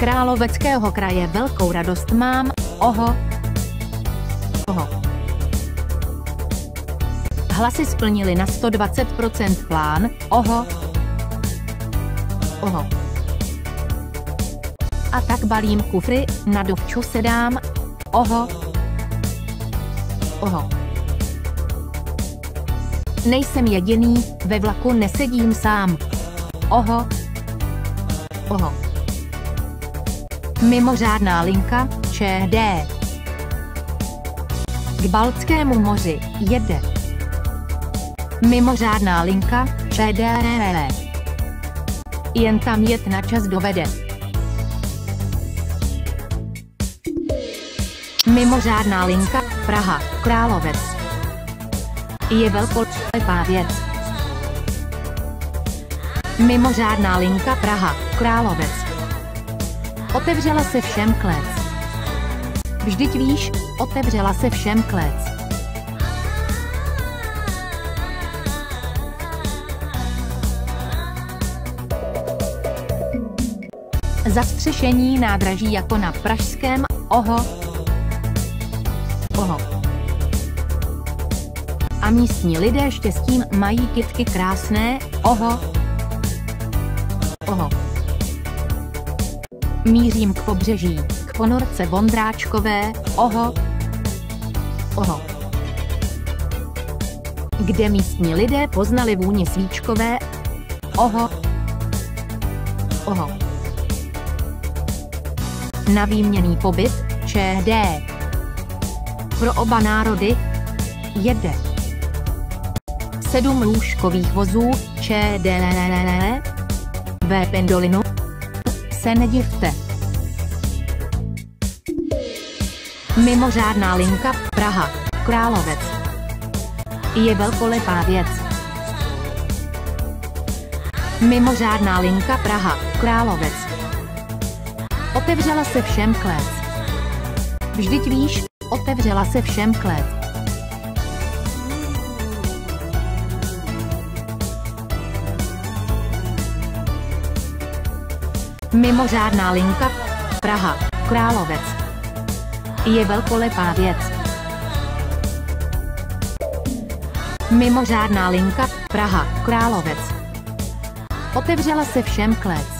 Královeckého kraje velkou radost mám, oho. Oho. Hlasy splnili na 120% plán, oho. Oho. A tak balím kufry, na dovču se dám, oho. Oho. Nejsem jediný, ve vlaku nesedím sám. Oho. Oho. Mimořádná linka, ČD. K Baltskému moři jede. Mimořádná linka, ČD. Jen tam jet na čas dovede. Mimořádná linka, Praha, Královec. Je velkolepá věc. Mimořádná linka Praha, Královec. Otevřela se všem klec. Vždyť víš, otevřela se všem klec. Zastřešení nádraží jako na pražském, oho. Oho. A místní lidé štěstím mají kytky krásné, oho. Oho. Mířím k pobřeží, k ponorce Vondráčkové, oho. Oho. Kde místní lidé poznali vůni svíčkové, oho. Oho. Na výměný pobyt, ČD. Pro oba národy, jede. Sedm lůžkových vozů, ČD. Ve Pendolinu, se nedivte. Mimořádná linka Praha, Královec. Je velkolepá věc. Mimořádná linka Praha, Královec. Otevřela se všem klec. Vždyť víš, otevřela se všem klec. Mimořádná linka Praha, Královec. Je velkolepá věc. Mimořádná linka Praha, Královec. Otevřela se všem klec.